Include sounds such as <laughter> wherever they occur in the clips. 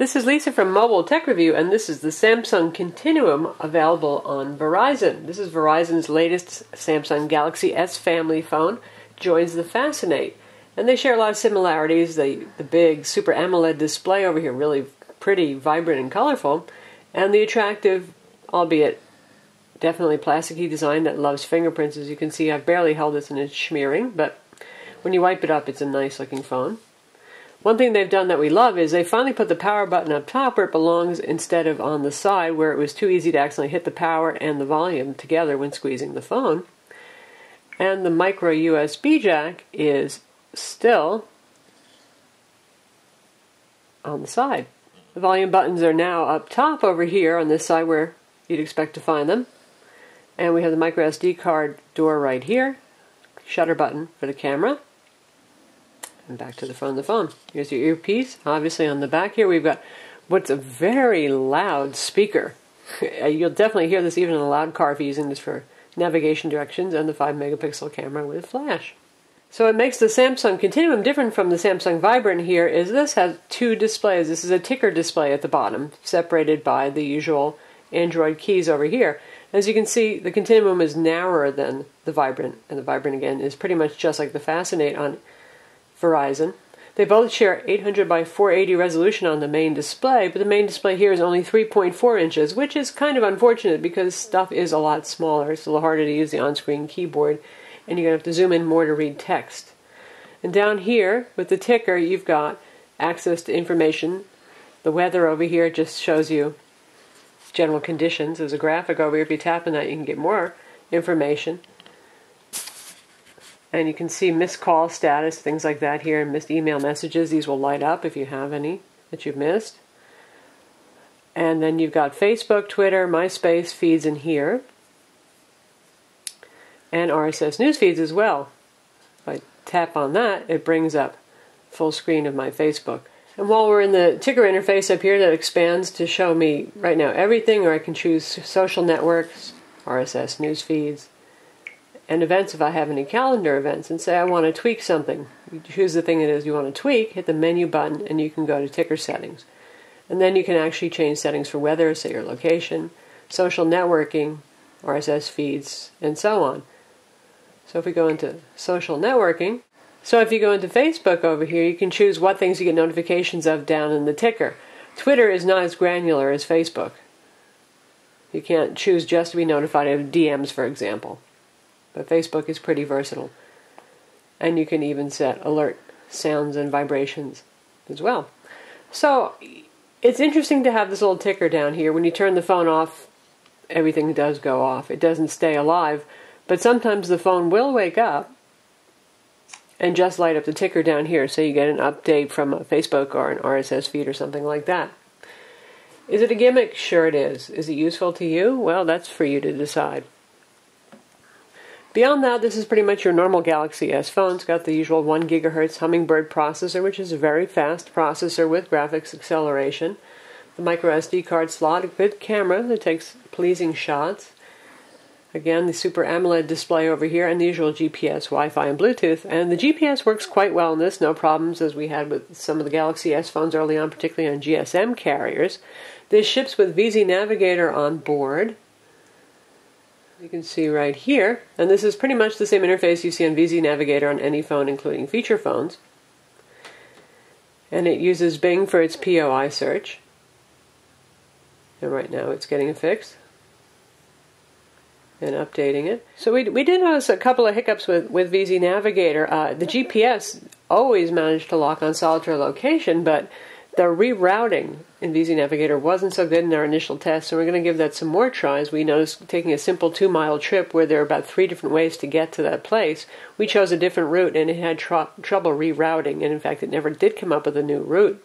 This is Lisa from Mobile Tech Review, and this is the Samsung Continuum available on Verizon. This is Verizon's latest Samsung Galaxy S family phone, joins the Fascinate. And they share a lot of similarities. The, the big Super AMOLED display over here, really pretty, vibrant, and colorful, and the attractive, albeit definitely plasticky design that loves fingerprints. As you can see, I've barely held this and it's smearing, but when you wipe it up, it's a nice looking phone. One thing they've done that we love is they finally put the power button up top where it belongs instead of on the side where it was too easy to accidentally hit the power and the volume together when squeezing the phone. And the micro USB jack is still on the side. The volume buttons are now up top over here on this side where you'd expect to find them. And we have the micro SD card door right here, shutter button for the camera. And back to the of the phone. Here's your earpiece. Obviously on the back here we've got what's a very loud speaker. <laughs> Uh, you'll definitely hear this even in a loud car if you're using this for navigation directions and the 5 megapixel camera with flash. So what makes the Samsung Continuum different from the Samsung Vibrant here is this has two displays. This is a ticker display at the bottom, separated by the usual Android keys over here. As you can see, the Continuum is narrower than the Vibrant, and the Vibrant again is pretty much just like the Fascinate on Verizon. They both share 800 by 480 resolution on the main display, but the main display here is only 3.4 inches, which is kind of unfortunate because stuff is a lot smaller. It's a little harder to use the on screen keyboard, and you're going to have to zoom in more to read text. And down here with the ticker, you've got access to information. The weather over here just shows you general conditions. There's a graphic over here. If you tap on that, you can get more information and you can see missed call status, things like that here, and missed email messages. These will light up if you have any that you've missed. And then you've got Facebook, Twitter, MySpace feeds in here, and RSS news feeds as well. If I tap on that, it brings up full screen of my Facebook. And while we're in the ticker interface up here that expands to show me right now everything, or I can choose social networks, RSS news feeds, and events if I have any calendar events and say I want to tweak something. You choose the thing it is you want to tweak, hit the menu button, and you can go to ticker settings. And then you can actually change settings for weather, say your location, social networking, RSS feeds, and so on. So if we go into social networking, so if you go into Facebook over here, you can choose what things you get notifications of down in the ticker. Twitter is not as granular as Facebook. You can't choose just to be notified of DMs, for example. But Facebook is pretty versatile. And you can even set alert sounds and vibrations as well. So it's interesting to have this little ticker down here. When you turn the phone off, everything does go off. It doesn't stay alive. But sometimes the phone will wake up and just light up the ticker down here so you get an update from a Facebook or an RSS feed or something like that. Is it a gimmick? Sure it is. Is it useful to you? Well, that's for you to decide. Beyond that, this is pretty much your normal Galaxy S phone. It's got the usual 1 gigahertz Hummingbird processor, which is a very fast processor with graphics acceleration. The micro SD card slot, a good camera that takes pleasing shots. Again, the Super AMOLED display over here, and the usual GPS, Wi Fi, and Bluetooth. And the GPS works quite well in this, no problems as we had with some of the Galaxy S phones early on, particularly on GSM carriers. This ships with VZ Navigator on board, you can see right here, and this is pretty much the same interface you see on VZ Navigator on any phone, including feature phones. And it uses Bing for its POI search. And right now it's getting a fix and updating it. So we, we did notice a couple of hiccups with, with VZ Navigator. Uh, the GPS always managed to lock on solitary location, but the rerouting in VZ Navigator wasn't so good in our initial test, and we're going to give that some more tries. We noticed taking a simple two mile trip where there are about three different ways to get to that place, we chose a different route and it had tr- trouble rerouting, and in fact, it never did come up with a new route.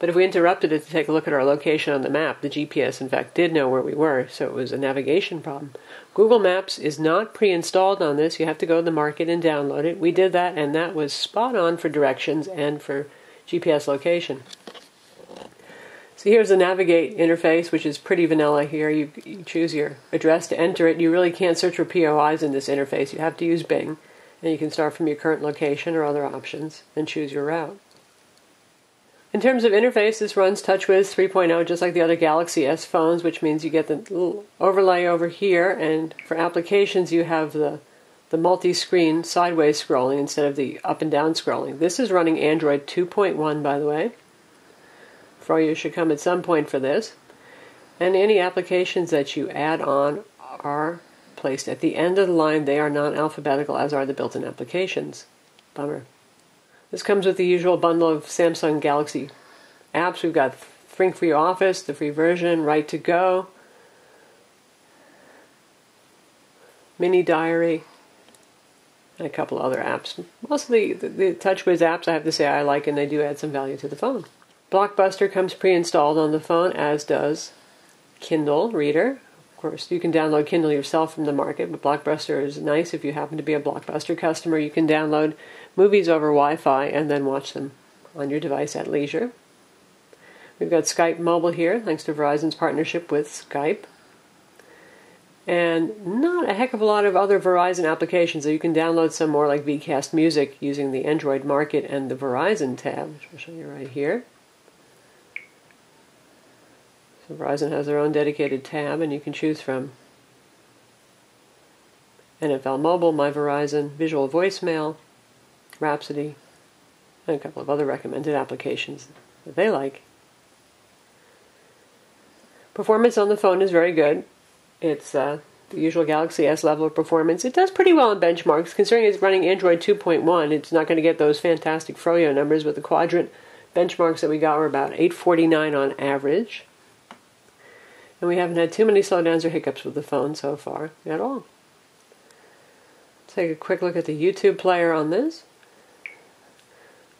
But if we interrupted it to take a look at our location on the map, the GPS in fact did know where we were, so it was a navigation problem. Google Maps is not pre installed on this. You have to go to the market and download it. We did that, and that was spot on for directions and for GPS location. So here's the navigate interface, which is pretty vanilla here. You, you, choose your address to enter it. You really can't search for POIs in this interface. You have to use Bing. And you can start from your current location or other options and choose your route. In terms of interface, this runs TouchWiz 3.0 just like the other Galaxy S phones, which means you get the little overlay over here, and for applications you have the the multi-screen sideways scrolling instead of the up and down scrolling. This is running Android 2.1 by the way. Froyo should come at some point for this. And any applications that you add on are placed at the end of the line. They are non alphabetical, as are the built in applications. Bummer. This comes with the usual bundle of Samsung Galaxy apps. We've got ThinkFree Office, the free version, Write and Go, Mini Diary, and a couple other apps. Most of the, the, the TouchWiz apps, I have to say, I like, and they do add some value to the phone. Blockbuster comes pre installed on the phone, as does Kindle Reader. Of course, you can download Kindle yourself from the market, but Blockbuster is nice if you happen to be a Blockbuster customer. You can download movies over Wi Fi and then watch them on your device at leisure. We've got Skype Mobile here, thanks to Verizon's partnership with Skype. And not a heck of a lot of other Verizon applications. So you can download some more like VCast Music using the Android Market and the Verizon tab, which I'll show you right here. Verizon has their own dedicated tab, and you can choose from NFL Mobile, My Verizon, Visual Voicemail, Rhapsody, and a couple of other recommended applications that they like. Performance on the phone is very good. It's uh, the usual Galaxy S level of performance. It does pretty well in benchmarks, considering it's running Android 2.1. It's not going to get those fantastic Froyo numbers, but the quadrant benchmarks that we got were about 849 on average. And we haven't had too many slowdowns or hiccups with the phone so far at all. Take a quick look at the YouTube player on this.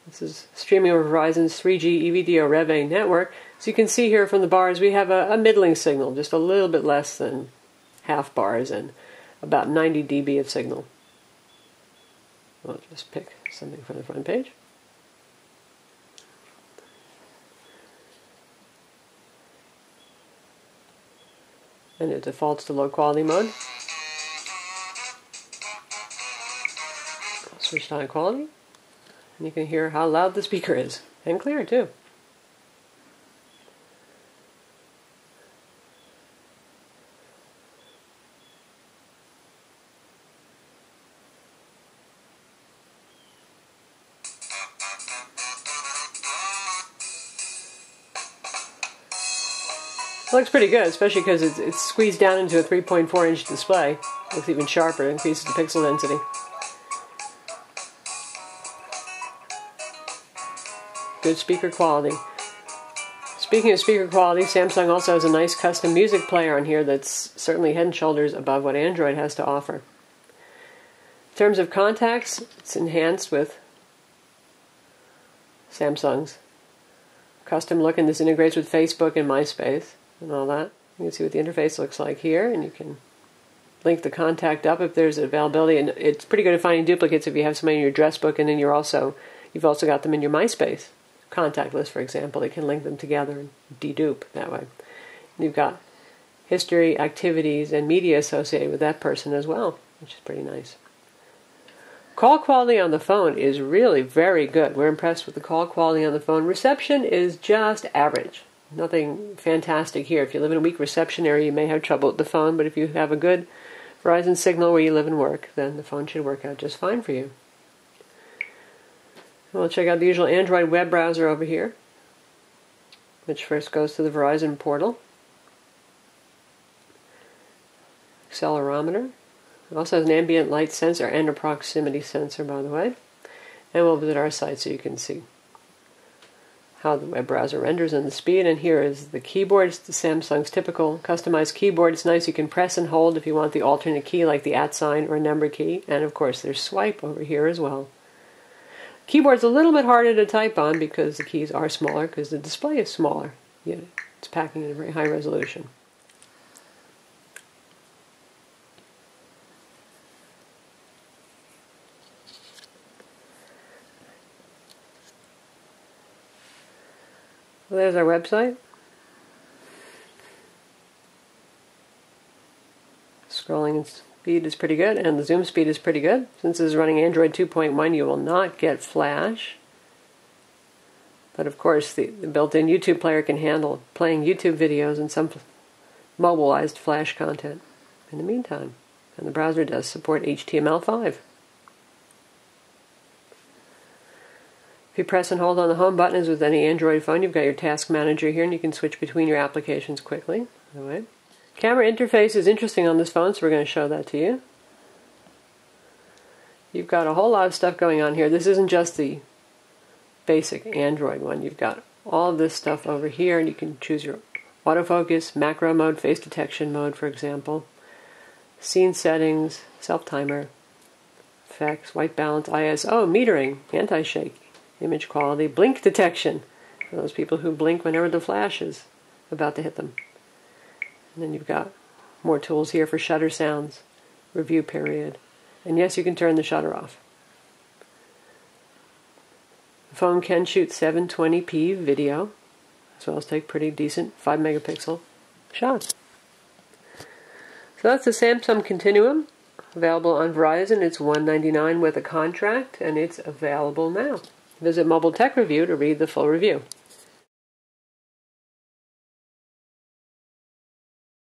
This is streaming over Verizon's 3G EVDO Rev-A network. So you can see here from the bars we have a, a middling signal, just a little bit less than half bars and about 90 dB of signal. I'll just pick something from the front page. And it defaults to low quality mode. Switch to high quality, and you can hear how loud the speaker is, and clear too. Looks pretty good, especially because it's, it's squeezed down into a 3.4 inch display. Looks even sharper, increases the pixel density. Good speaker quality. Speaking of speaker quality, Samsung also has a nice custom music player on here that's certainly head and shoulders above what Android has to offer. In terms of contacts, it's enhanced with Samsung's custom look, and this integrates with Facebook and MySpace and all that. You can see what the interface looks like here, and you can link the contact up if there's availability. And it's pretty good at finding duplicates if you have somebody in your address book, and then you're also you've also got them in your MySpace contact list, for example. They can link them together and dedupe that way. And you've got history, activities, and media associated with that person as well, which is pretty nice. Call quality on the phone is really very good. We're impressed with the call quality on the phone. Reception is just average nothing fantastic here. If you live in a weak reception area, you may have trouble with the phone, but if you have a good Verizon signal where you live and work, then the phone should work out just fine for you. We'll check out the usual Android web browser over here, which first goes to the Verizon portal. Accelerometer. It also has an ambient light sensor and a proximity sensor, by the way. And we'll visit our site so you can see how the web browser renders and the speed. And here is the keyboard. It's the Samsung's typical customized keyboard. It's nice. You can press and hold if you want the alternate key, like the at sign or a number key. And of course, there's Swype over here as well. Keyboard's a little bit harder to type on because the keys are smaller because the display is smaller. Yeah, it's packing in a very high resolution. There's our website. Scrolling speed is pretty good, and the zoom speed is pretty good. Since this is running Android 2.1, you will not get flash. But of course, the, the built-in YouTube player can handle playing YouTube videos and some mobilized Flash content in the meantime. And the browser does support HTML5. If you press and hold on the home button as with any Android phone, you've got your task manager here and you can switch between your applications quickly. All Camera interface is interesting on this phone, so we're going to show that to you. You've got a whole lot of stuff going on here. This isn't just the basic Android one. You've got all this stuff over here, and you can choose your autofocus, macro mode, face detection mode, for example, scene settings, self timer, effects, white balance, ISO, metering, anti shake, image quality, blink detection for those people who blink whenever the flash is about to hit them. And then you've got more tools here for shutter sounds, review period, and yes, you can turn the shutter off. The phone can shoot 720p video, as well as take pretty decent 5 megapixel shots. So that's the Samsung Continuum, available on Verizon. It's 199 with a contract, and it's available now. Visit Mobile Tech Review to read the full review.